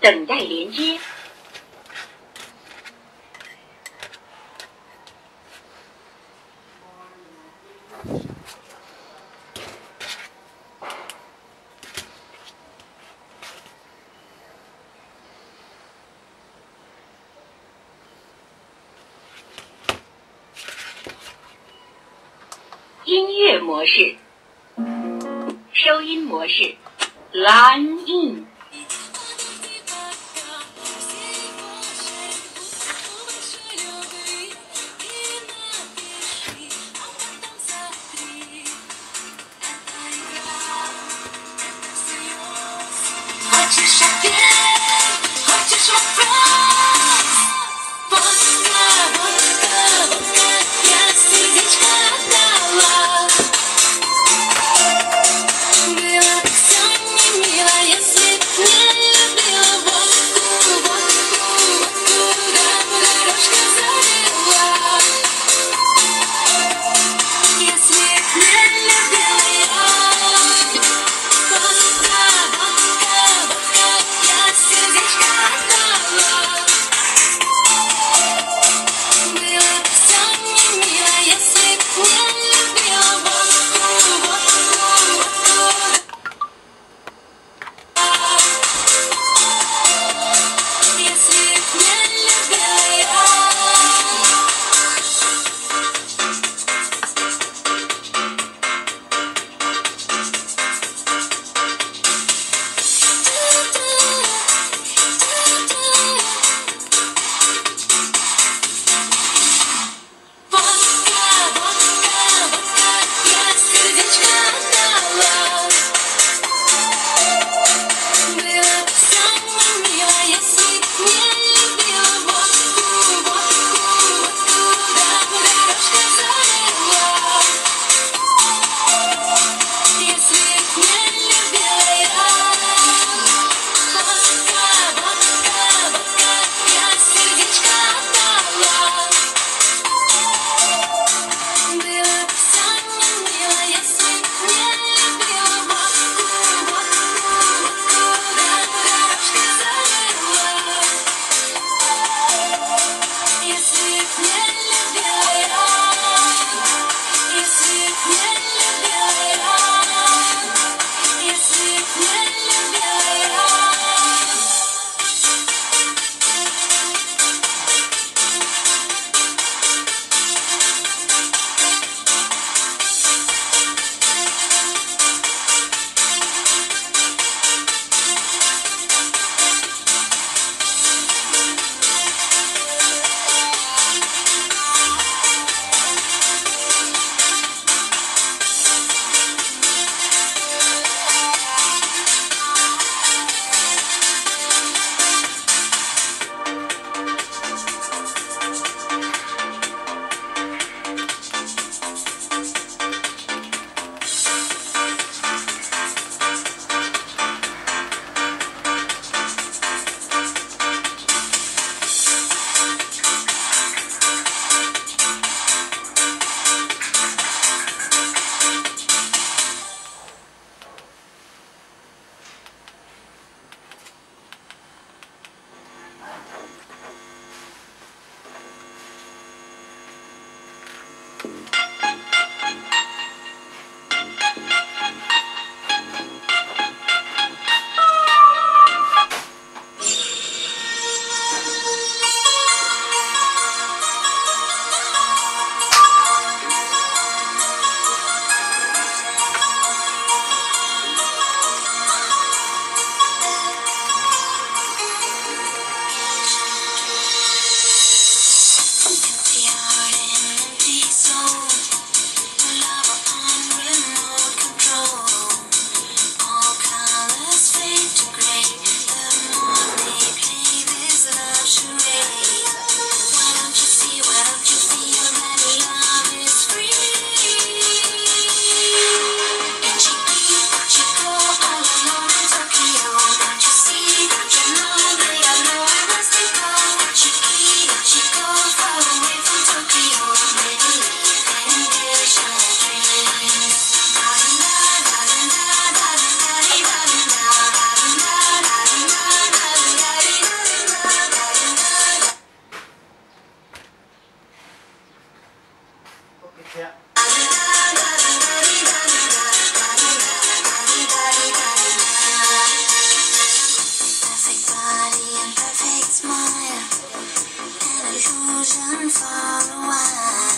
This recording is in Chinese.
等待连接。音乐模式收音模式。Line in. Yeah. Perfect body and perfect smile, an illusion for a while.